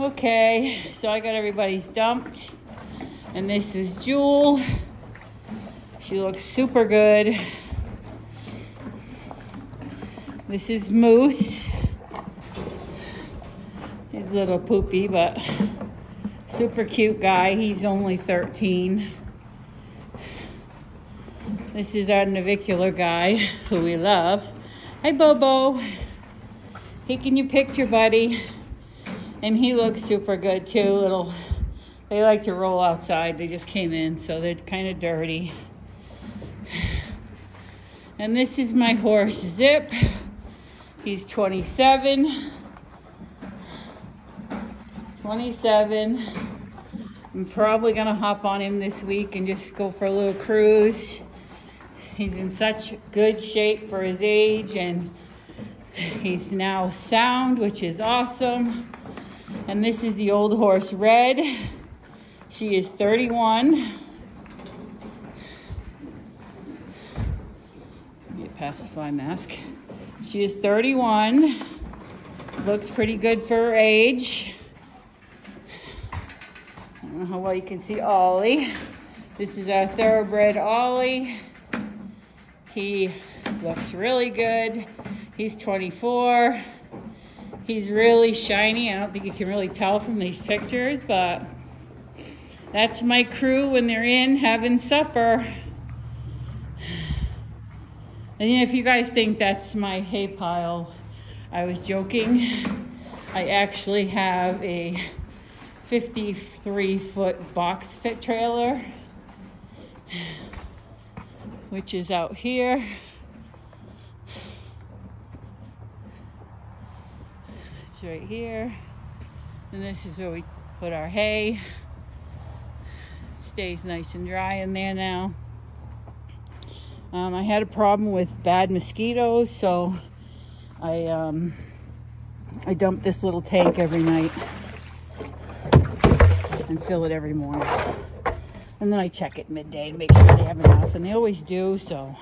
Okay, so I got everybody's dumped. And this is Jewel. She looks super good. This is Moose. He's a little poopy, but super cute guy. He's only 13. This is our navicular guy who we love. Hi, Bobo. Taking your picture, buddy. And he looks super good too. Little, they like to roll outside. They just came in, so they're kind of dirty. And this is my horse, Zip. He's 27. 27. I'm probably gonna hop on him this week and just go for a little cruise. He's in such good shape for his age and he's now sound, which is awesome. And this is the old horse, Red. She is 31. Get past the fly mask. She is 31. Looks pretty good for her age. I don't know how well you can see Ollie. This is our thoroughbred Ollie. He looks really good. He's 24. He's really shiny. I don't think you can really tell from these pictures, but that's my crew when they're in having supper. And if you guys think that's my hay pile, I was joking. I actually have a 53 foot box fit trailer, which is out here. Right here. And this is where we put our hay. Stays nice and dry in there now. Um, I had a problem with bad mosquitoes, so I um, I dump this little tank every night and fill it every morning. And then I check it midday to make sure they have enough, and they always do. So,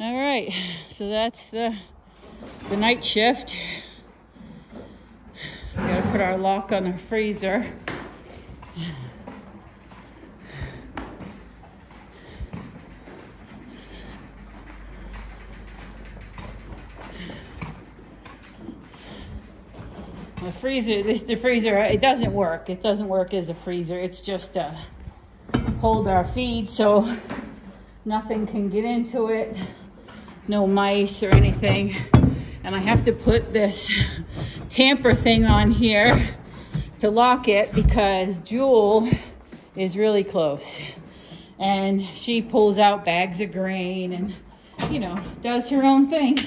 all right, so that's the the night shift put our lock on the freezer. The freezer, this the freezer, it doesn't work. It doesn't work as a freezer. It's just to hold our feed so nothing can get into it. No mice or anything. And I have to put this tamper thing on here to lock it because Jewel is really close. And she pulls out bags of grain and, you know, does her own thing.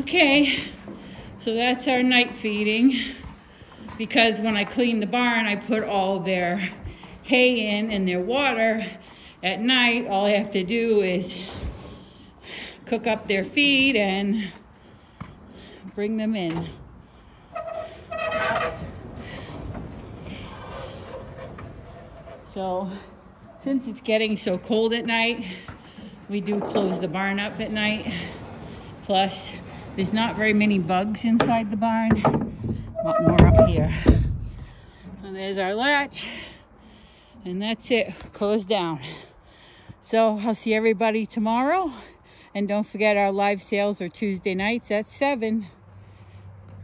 Okay, so that's our night feeding. Because when I clean the barn, I put all their hay in and their water. At night, all I have to do is cook up their feed and bring them in. So since it's getting so cold at night, we do close the barn up at night. Plus, there's not very many bugs inside the barn. A lot more up here. And there's our latch. And that's it, closed down. So I'll see everybody tomorrow. And don't forget our live sales are Tuesday nights at 7.